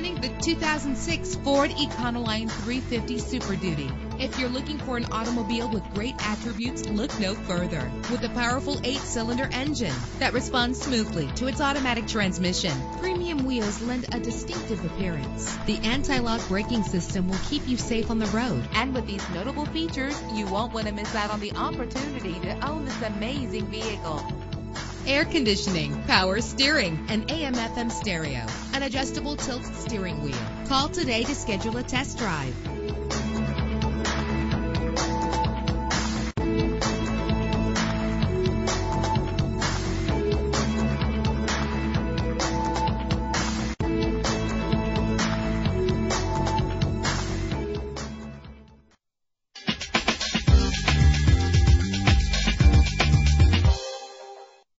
The 2006 Ford Econoline 350 Super Duty. If you're looking for an automobile with great attributes, look no further. With a powerful eight-cylinder engine that responds smoothly to its automatic transmission, premium wheels lend a distinctive appearance. The anti-lock braking system will keep you safe on the road. And with these notable features, you won't want to miss out on the opportunity to own this amazing vehicle air conditioning, power steering, and AM FM stereo, an adjustable tilt steering wheel. Call today to schedule a test drive.